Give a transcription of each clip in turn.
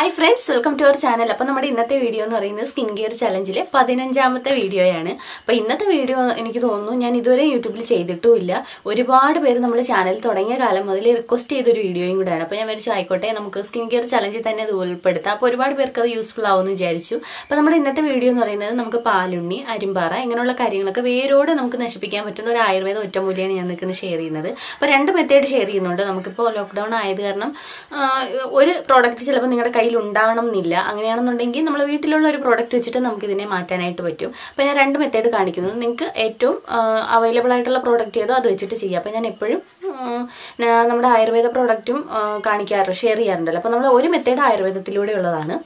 Hi friends welcome to our channel അപ്പോൾ നമ്മുടെ ഇന്നത്തെ വീഡിയോ എന്ന് പറയുന്നത് സ്കിൻ കെയർ ചലഞ്ചിലെ പതിനഞ്ചാമത്തെ വീഡിയോയാണ് അപ്പോൾ ഇന്നത്തെ വീഡിയോ എനിക്ക് തോന്നുന്നു ഞാൻ ഇതുവരെ യൂട്യൂബിൽ ചെയ്തിട്ടുമില്ല. ഒരുപാട് പേര് നമ്മൾ ചാനൽ തുടങ്ങിയ കാലം മുതൽ റിക്വസ്റ്റ് ചെയ്തൊരു വീഡിയോയും കൂടെയാണ്. അപ്പോൾ ഞാൻ വിചാരിച്ചു ആയിക്കോട്ടെ നമുക്ക് സ്കിൻ കെയർ ചലഞ്ചിൽ തന്നെ അത് ഉൾപ്പെടുത്താം. അപ്പോൾ ഒരുപാട് പേർക്ക് അത് യൂസ്ഫുൾ ആവുമെന്ന് വിചാരിച്ചു. അപ്പോൾ നമ്മുടെ ഇന്നത്തെ വീഡിയോ എന്ന് പറയുന്നത് നമുക്ക് പാലുണ്ണി അരിമ്പാറ ഇങ്ങനെയുള്ള കാര്യങ്ങളൊക്കെ വേരോടെ നമുക്ക് നശിപ്പിക്കാൻ പറ്റുന്ന ഒരു ആയുർവേദ ഒറ്റമൂലിയാണ് ഞാൻ നിൽക്കുന്നത് ഷെയർ ചെയ്യുന്നത്. അപ്പോൾ രണ്ട് മെത്തേഡ് ഷെയർ ചെയ്യുന്നുണ്ട്. നമുക്കിപ്പോൾ ലോക്ക്ഡൗൺ ആയത് കാരണം ഒരു പ്രോഡക്റ്റ് ചിലപ്പോൾ നിങ്ങളുടെ കയ്യിൽ ഉണ്ടാവണം എന്നില്ല അങ്ങനെയാണെന്നുണ്ടെങ്കിൽ നമ്മൾ വീട്ടിലുള്ള ഒരു പ്രോഡക്റ്റ് വെച്ചിട്ട് നമുക്ക് ഇതിനെ മാറ്റാനായിട്ട് പറ്റും. അപ്പോൾ ഞാൻ രണ്ട് മെത്തേഡ് കാണിക്കുന്നത് നിങ്ങൾക്ക് ഏറ്റവും അവൈലബിൾ ആയിട്ടുള്ള പ്രോഡക്റ്റ് ഏതോ അത് വെച്ചിട്ട് ചെയ്യാം. അപ്പോൾ ഞാൻ എപ്പോഴും നമ്മുടെ ആയുർവേദ പ്രോഡക്റ്റും കാണിക്കാറുണ്ട് ഷെയർ ചെയ്യാറുണ്ടല്ലോ. അപ്പോൾ നമ്മൾ ഒരു മെത്തേഡ് ആയുർവേദത്തിലൂടെ ഉള്ളതാണ്.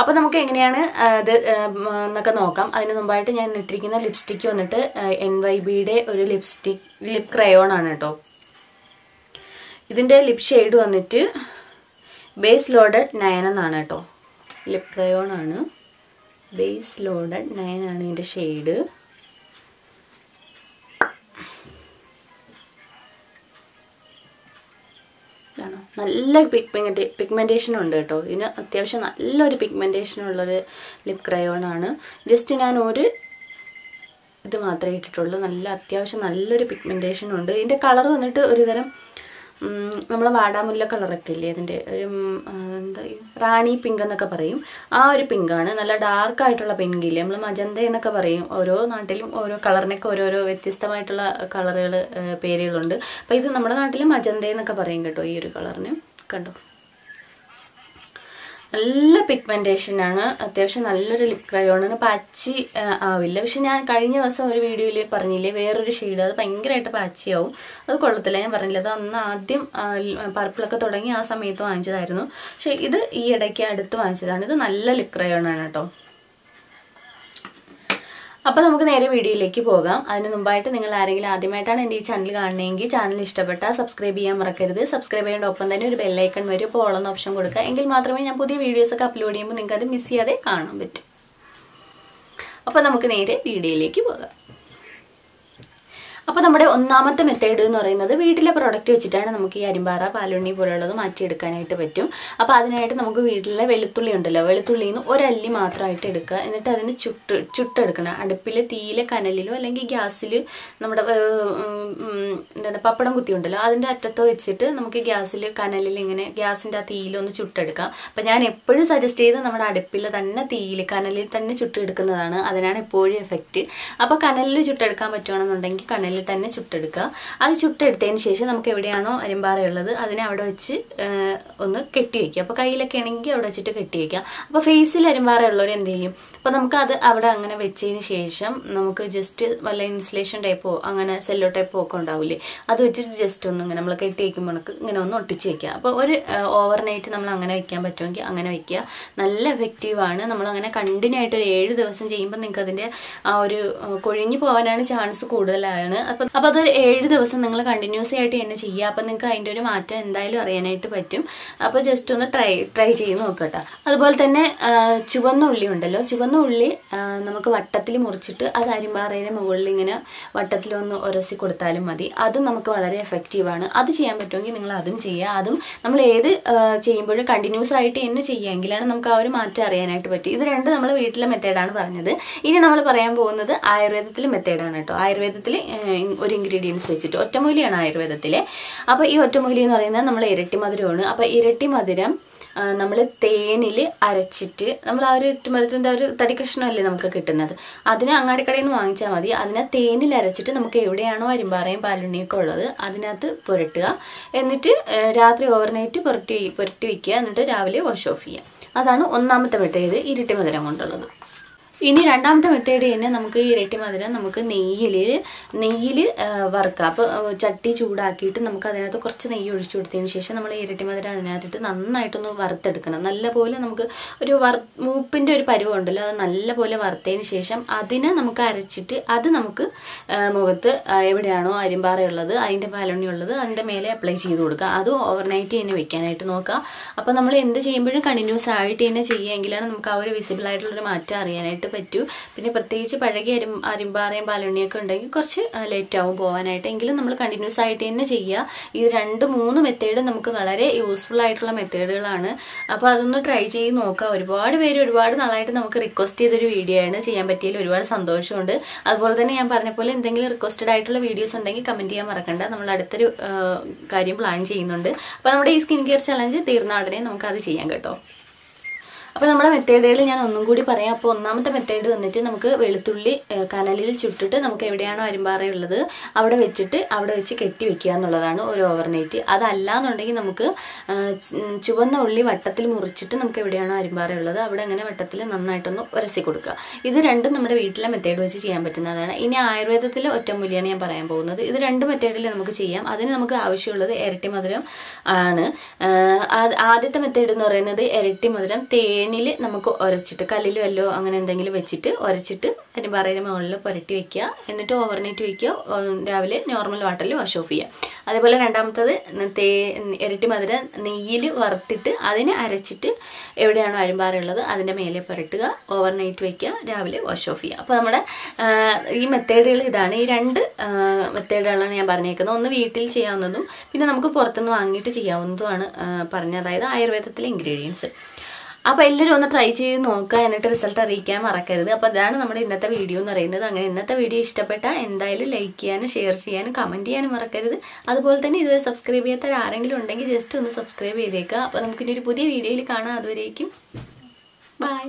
അപ്പോൾ നമുക്ക് എങ്ങനെയാണ് അത് എന്നൊക്കെ നോക്കാം. അതിന് മുമ്പായിട്ട് ഞാൻ ഇട്ടിരിക്കുന്ന ലിപ്സ്റ്റിക്ക് വന്നിട്ട് എൻ വൈ ബിയുടെ ഒരു ലിപ്സ്റ്റിക് ലിപ് ക്രയോൺ ആണ് കേട്ടോ. ഇതിന്റെ ലിപ് ഷെയ്ഡ് വന്നിട്ട് ബേസ് ലോഡഡ് നയൻ എന്നാണ് കേട്ടോ. ലിപ് ക്രയോൺ ആണ്. ബേസ് ലോഡഡ് നയൻ ആണ് ഇതിന്റെ ഷെയ്ഡ് നല്ല പിഗ്മെന്റ് പിഗ്മെന്റേഷൻ ഉണ്ട് കേട്ടോ. ഇതിന് അത്യാവശ്യം നല്ലൊരു പിഗ്മെന്റേഷൻ ഉള്ളൊരു ലിപ് ക്രയോൺ ആണ്. ജസ്റ്റ് ഞാൻ ഒരു ഇത് മാത്രമേ ഇട്ടിട്ടുള്ളൂ. നല്ല അത്യാവശ്യം നല്ലൊരു പിഗ്മെന്റേഷൻ ഉണ്ട്. ഇതിന്റെ കളർ വന്നിട്ട് ഒരുതരം നമ്മൾ വാടാമുല്ല കളറൊക്കെ ഇല്ലേ അതിന്റെ ഒരു എന്താ റാണി പിങ്ക് എന്നൊക്കെ പറയും. ആ ഒരു പിങ്കാണ് നല്ല ഡാർക്ക് ആയിട്ടുള്ള പിങ്ക് ഇല്ലേ? നമ്മൾ മജന്ത എന്നൊക്കെ പറയും. ഓരോ നാട്ടിലും ഓരോ കളറിനൊക്കെ ഓരോരോ വ്യത്യസ്തമായിട്ടുള്ള കളറുകൾ പേരുകളുണ്ട്. അപ്പോൾ ഇത് നമ്മുടെ നാട്ടിൽ മജന്ത എന്നൊക്കെ പറയും കേട്ടോ ഈ ഒരു കളറിന് കണ്ടോ? നല്ല പിഗ്മെന്റേഷൻ ആണ്. അത്യാവശ്യം നല്ലൊരു ലിപ് ക്രയോണാണ് പാച്ചി ആവില്ല. പക്ഷെ ഞാൻ കഴിഞ്ഞ ദിവസം ഒരു വീഡിയോയിൽ പറഞ്ഞില്ലേ വേറൊരു ഷെയ്ഡ് അത് ഭയങ്കരമായിട്ട് പാച്ചിയാവും അത് കൊള്ളത്തില്ല. ഞാൻ പറഞ്ഞില്ല അത് അന്ന് ആദ്യം പർപ്പിളൊക്കെ തുടങ്ങി ആ സമയത്ത് വാങ്ങിച്ചതായിരുന്നു. പക്ഷേ ഇത് ഈ ഇടയ്ക്ക് അടുത്ത് വാങ്ങിച്ചതാണ്. ഇത് നല്ല ലിപ് ക്രയോണാണ് കേട്ടോ. അപ്പോൾ നമുക്ക് നേരെ വീഡിയോയിലേക്ക് പോകാം. അതിന് മുമ്പായിട്ട് നിങ്ങൾ ആരെങ്കിലും ആദ്യമായിട്ടാണ് എന്റെ ഈ ചാനൽ കാണണമെങ്കിൽ ചാനൽ ഇഷ്ടപ്പെട്ടാൽ സബ്സ്ക്രൈബ് ചെയ്യാൻ മറക്കരുത്. സബ്സ്ക്രൈബ് ചെയ്യേണ്ട ഒപ്പം തന്നെ ഒരു ബെല്ലൈക്കൺ വരും. ഇപ്പോൾ ഓളെന്ന ഓപ്ഷൻ കൊടുക്കുക. എങ്കിൽ മാത്രമേ ഞാൻ പുതിയ വീഡിയോസ് ഒക്കെ അപ്ലോഡ് ചെയ്യുമ്പോൾ നിങ്ങൾക്ക് അത് മിസ് ചെയ്യാതെ കാണാൻ പറ്റും. അപ്പോൾ നമുക്ക് നേരെ വീഡിയോയിലേക്ക് പോകാം. അപ്പോൾ നമ്മുടെ ഒന്നാമത്തെ മെത്തേഡ് എന്ന് പറയുന്നത് വീട്ടിലെ പ്രോഡക്റ്റ് വെച്ചിട്ടാണ് നമുക്ക് ഈ അരിമ്പാറ പാലുണ്ണി പോലുള്ളത് മാറ്റിയെടുക്കാനായിട്ട് പറ്റും. അപ്പോൾ അതിനായിട്ട് നമുക്ക് വീട്ടിലെ വെളുത്തുള്ളി ഉണ്ടല്ലോ വെളുത്തുള്ളിയിൽ നിന്ന് ഒരല്ലി മാത്രമായിട്ട് എടുക്കുക. എന്നിട്ട് അതിന് ചുട്ട് ചുട്ടെടുക്കണം. അടുപ്പിൽ തീയിലെ കനലിലോ അല്ലെങ്കിൽ ഗ്യാസിൽ നമ്മുടെ എന്താണ് പപ്പടം കുത്തി ഉണ്ടല്ലോ അതിന്റെ അറ്റത്ത് വെച്ചിട്ട് നമുക്ക് ഗ്യാസിൽ കനലിൽ ഇങ്ങനെ ഗ്യാസിന്റെ ആ തീയിലൊന്ന് ചുട്ടെടുക്കാം. അപ്പം ഞാൻ എപ്പോഴും സജസ്റ്റ് ചെയ്ത് നമ്മുടെ അടുപ്പിൽ തന്നെ തീയിൽ കനലിൽ തന്നെ ചുട്ടെടുക്കുന്നതാണ്. അതിനാണ് എപ്പോഴും എഫക്റ്റ് അപ്പോൾ കനലിൽ ചുട്ടെടുക്കാൻ പറ്റുകയാണെന്നുണ്ടെങ്കിൽ കനലിൽ തന്നെ ചുട്ടെടുക്കുക. അത് ചുട്ടെടുത്തതിന് ശേഷം നമുക്ക് എവിടെയാണോ അരിമ്പാറയുള്ളത് അതിനെ അവിടെ വെച്ച് ഒന്ന് കെട്ടി വയ്ക്കുക അപ്പോൾ കയ്യിലൊക്കെ ആണെങ്കിൽ അവിടെ വെച്ചിട്ട് കെട്ടി വയ്ക്കുക അപ്പോൾ ഫേസിൽ അരിമ്പാറയുള്ളവർ എന്ത് ചെയ്യും? അപ്പോൾ നമുക്കത് അവിടെ അങ്ങനെ വെച്ചതിന് ശേഷം നമുക്ക് ജസ്റ്റ് വല്ല ഇൻസുലേഷൻ ടൈപ്പോ അങ്ങനെ സെല്ലോ ടൈപ്പോ ഒക്കെ ഉണ്ടാവില്ലേ? അത് വെച്ചിട്ട് ജസ്റ്റ് ഒന്ന് ഇങ്ങനെ നമ്മൾ കെട്ടി വയ്ക്കുമ്പോൾ നമുക്ക് ഇങ്ങനെ ഒന്ന് ഒട്ടിച്ച് വെക്കുക. അപ്പോൾ ഒരു ഓവർനൈറ്റ് നമ്മൾ അങ്ങനെ വെക്കാൻ പറ്റുമെങ്കിൽ അങ്ങനെ വെക്കുക. നല്ല എഫക്റ്റീവാണ് നമ്മൾ അങ്ങനെ കണ്ടിന്യൂ ആയിട്ട് ഒരു ഏഴ് ദിവസം ചെയ്യുമ്പോൾ നിങ്ങൾക്ക് അതിന്റെ ആ ഒരു കൊഴിഞ്ഞു പോകാനാണ് ചാൻസ് കൂടുതലാണ്. അപ്പം അപ്പോൾ അതൊരു ഏഴ് ദിവസം നിങ്ങൾ കണ്ടിന്യൂസ് ആയിട്ട് തന്നെ ചെയ്യുക. അപ്പം നിങ്ങൾക്ക് അതിന്റെ ഒരു മാറ്റം എന്തായാലും അറിയാനായിട്ട് പറ്റും. അപ്പോൾ ജസ്റ്റ് ഒന്ന് ട്രൈ ട്രൈ ചെയ്ത് നോക്കട്ടെ. അതുപോലെ തന്നെ ചുവന്ന ഉള്ളി ഉണ്ടല്ലോ. ചുവന്ന ഉള്ളി നമുക്ക് വട്ടത്തിൽ മുറിച്ചിട്ട് അത് അരിമ്പാറയുടെ മുകളിൽ ഇങ്ങനെ വട്ടത്തിലൊന്ന് ഉരസി കൊടുത്താലും മതി. അതും നമുക്ക് വളരെ എഫക്റ്റീവാണ് അത് ചെയ്യാൻ പറ്റുമെങ്കിൽ നിങ്ങൾ അതും ചെയ്യുക. അതും നമ്മൾ ഏത് ചെയ്യുമ്പോഴും കണ്ടിന്യൂസ് ആയിട്ട് തന്നെ ചെയ്യുമെങ്കിലാണ് നമുക്ക് ആ ഒരു മാറ്റം അറിയാനായിട്ട് പറ്റും ഇത് രണ്ട് നമ്മൾ വീട്ടിലെ മെത്തേഡാണ് പറഞ്ഞത്. ഇനി നമ്മൾ പറയാൻ പോകുന്നത് ആയുർവേദത്തിലെ മെത്തേഡാണ് കേട്ടോ. ആയുർവേദത്തിൽ ഒരു ഇൻഗ്രീഡിയൻസ് വെച്ചിട്ട് ഒറ്റമൂലിയാണ് ആയുർവേദത്തിലെ. അപ്പോൾ ഈ ഒറ്റമൂലി എന്ന് പറയുന്നത് നമ്മൾ ഇരട്ടി മധുരമാണ്. അപ്പോൾ ഇരട്ടി മധുരം നമ്മൾ തേനിൽ അരച്ചിട്ട് നമ്മൾ ആ ഒരു മധുരത്തിന്റെ ഒരു തടി കഷ്ണമല്ലേ നമുക്ക് കിട്ടുന്നത്. അതിനെ അങ്ങാടിക്കടയിൽ നിന്ന് വാങ്ങിച്ചാൽ മതി. അതിനെ തേനിൽ അരച്ചിട്ട് നമുക്ക് എവിടെയാണോ അരിമ്പാറയും പാലുണ്ണിയൊക്കെ ഉള്ളത് അതിനകത്ത് പുരട്ടുക. എന്നിട്ട് രാത്രി ഓവർനൈറ്റ് പുരട്ടി പുരട്ടി വയ്ക്കുക എന്നിട്ട് രാവിലെ വാഷ് ഓഫ് ചെയ്യുക. അതാണ് ഒന്നാമത്തെ വെട്ടേത് ഇരട്ടി മധുരം കൊണ്ടുള്ളത്. ഇനി രണ്ടാമത്തെ മെത്തേഡ് തന്നെ നമുക്ക് ഇരട്ടി മധുരം നമുക്ക് നെയ്യിൽ നെയ്യിൽ വറുക്കുക അപ്പോൾ ചട്ടി ചൂടാക്കിയിട്ട് നമുക്ക് അതിനകത്ത് കുറച്ച് നെയ്യ് ഒഴിച്ചു കൊടുത്തതിന് ശേഷം നമ്മൾ ഇരട്ടി മധുരം അതിനകത്തിട്ട് നന്നായിട്ടൊന്ന് വറുത്തെടുക്കണം. നല്ലപോലെ നമുക്ക് ഒരു വർ മൂപ്പിന്റെ ഒരു പരുവം ഉണ്ടല്ലോ അത് നല്ലപോലെ വറുത്തതിന് ശേഷം അതിനെ നമുക്ക് അരച്ചിട്ട് അത് നമുക്ക് മുഖത്ത് എവിടെയാണോ അരിമ്പാറയുള്ളത് അതിന്റെ ഉള്ളത് അതിന്റെ മേലെ അപ്ലൈ ചെയ്ത് കൊടുക്കുക. അത് ഓവർനൈറ്റ് തന്നെ വെക്കാനായിട്ട് നോക്കുക. അപ്പോൾ നമ്മൾ എന്ത് ചെയ്യുമ്പോഴും കണ്ടിന്യൂസ് ആയിട്ട് തന്നെ ചെയ്യുമെങ്കിലാണ് നമുക്ക് ആ ഒരു വിസിബിൾ ആയിട്ടുള്ളൊരു മാറ്റം അറിയാനായിട്ട് പറ്റൂ. പിന്നെ പ്രത്യേകിച്ച് പഴകിയ അരി അരിമ്പാറയും പാലുണ്ണിയൊക്കെ ഉണ്ടെങ്കിൽ കുറച്ച് ലേറ്റ് ആവും പോകാനായിട്ട് എങ്കിലും നമ്മൾ കണ്ടിന്യൂസ് ആയിട്ട് തന്നെ ചെയ്യുക ഈ രണ്ട് മൂന്ന് മെത്തേഡ് നമുക്ക് വളരെ യൂസ്ഫുൾ ആയിട്ടുള്ള മെത്തേഡുകളാണ് അപ്പോൾ അതൊന്ന് ട്രൈ ചെയ്ത് നോക്കുക ഒരുപാട് പേര് ഒരുപാട് നാളായിട്ട് നമുക്ക് റിക്വസ്റ്റ് ചെയ്തൊരു വീഡിയോ ആണ്. ചെയ്യാൻ പറ്റിയതിൽ ഒരുപാട് സന്തോഷമുണ്ട്. അതുപോലെ തന്നെ ഞാൻ പറഞ്ഞ പോലെ എന്തെങ്കിലും റിക്വസ്റ്റഡ് ആയിട്ടുള്ള വീഡിയോസ് ഉണ്ടെങ്കിൽ കമന്റ് ചെയ്യാൻ മറക്കണ്ട. നമ്മൾ അടുത്തൊരു കാര്യം പ്ലാൻ ചെയ്യുന്നുണ്ട്. അപ്പോൾ നമ്മുടെ ഈ സ്കിൻ കെയർ ചലഞ്ച് തീർന്ന ഉടനെ നമുക്കത് ചെയ്യാം കേട്ടോ. അപ്പോൾ നമ്മുടെ മെത്തേഡുകൾ ഞാൻ ഒന്നും കൂടി പറയാം. അപ്പോൾ ഒന്നാമത്തെ മെത്തേഡ് വന്നിട്ട് നമുക്ക് വെളുത്തുള്ളി കനലിൽ ചുട്ടിട്ട് നമുക്ക് എവിടെയാണോ അരിമ്പാറയുള്ളത് അവിടെ വെച്ചിട്ട് അവിടെ വെച്ച് കെട്ടി വെക്കുക എന്നുള്ളതാണ് ഒരു ഓവർനൈറ്റ് അതല്ല എന്നുണ്ടെങ്കിൽ നമുക്ക് ചുവന്ന ഉള്ളി വട്ടത്തിൽ മുറിച്ചിട്ട് നമുക്ക് എവിടെയാണോ അരിമ്പാറയുള്ളത് അവിടെ അങ്ങനെ വട്ടത്തിൽ നന്നായിട്ടൊന്ന് ഉരസി കൊടുക്കുക. ഇത് രണ്ടും നമ്മുടെ വീട്ടിലെ മെത്തേഡ് വെച്ച് ചെയ്യാൻ പറ്റുന്നതാണ്. ഇനി ആയുർവേദത്തിൽ ഒറ്റമൂലിയാണ് ഞാൻ പറയാൻ പോകുന്നത്. ഇത് രണ്ട് മെത്തേഡിൽ നമുക്ക് ചെയ്യാം. അതിന് നമുക്ക് ആവശ്യമുള്ളത് ഇരട്ടി മധുരം ആണ്. ആദ്യത്തെ മെത്തേഡ് എന്ന് പറയുന്നത് ഇരട്ടി മധുരം തേനിൽ നമുക്ക് ഉരച്ചിട്ട് കല്ലിൽ വല്ലോ അങ്ങനെ എന്തെങ്കിലും വെച്ചിട്ട് ഉരച്ചിട്ട് പറയുന്ന മുകളിൽ പുരട്ടി വെക്കുക. എന്നിട്ട് ഓവർനൈറ്റ് വയ്ക്കുക രാവിലെ നോർമൽ വാട്ടറിൽ വാഷ് ഓഫ് ചെയ്യുക. അതേപോലെ രണ്ടാമത്തത് തേ ഇരട്ടി മധുര നെയ്യിൽ വറുത്തിട്ട് അതിനെ അരച്ചിട്ട് എവിടെയാണോ അരുമ്പാറുള്ളത് അതിന്റെ മേലെ പുരട്ടുക. ഓവർനൈറ്റ് വയ്ക്കുക രാവിലെ വാഷ് ഓഫ് ചെയ്യുക. അപ്പോൾ നമ്മുടെ ഈ മെത്തേഡുകൾ ഇതാണ്. ഈ രണ്ട് മെത്തേഡുകളാണ് ഞാൻ പറഞ്ഞേക്കുന്നത്. ഒന്ന് വീട്ടിൽ ചെയ്യാവുന്നതും പിന്നെ നമുക്ക് പുറത്തുനിന്ന് വാങ്ങിയിട്ട് ചെയ്യാവുന്നതുമാണ് പറഞ്ഞത്. അതായത് ആയുർവേദത്തിലെ ഇൻഗ്രീഡിയൻസ് അപ്പോൾ എല്ലാവരും ഒന്ന് ട്രൈ ചെയ്ത് നോക്കുക എന്നിട്ട് റിസൾട്ട് അറിയിക്കാൻ മറക്കരുത്. അപ്പോൾ അതാണ് നമ്മുടെ ഇന്നത്തെ വീഡിയോ എന്ന് പറയുന്നത്. അങ്ങനെ ഇന്നത്തെ വീഡിയോ ഇഷ്ടപ്പെട്ടാൽ എന്തായാലും ലൈക്ക് ചെയ്യാനും ഷെയർ ചെയ്യാനും കമന്റ് ചെയ്യാനും മറക്കരുത്. അതുപോലെ തന്നെ ഇതുവരെ സബ്സ്ക്രൈബ് ചെയ്യാത്ത ആരെങ്കിലും ഉണ്ടെങ്കിൽ ജസ്റ്റ് ഒന്ന് സബ്സ്ക്രൈബ് ചെയ്തേക്കുക അപ്പോൾ നമുക്കിനി ഒരു പുതിയ വീഡിയോയിൽ കാണാം. അതുവരേക്കും ബൈ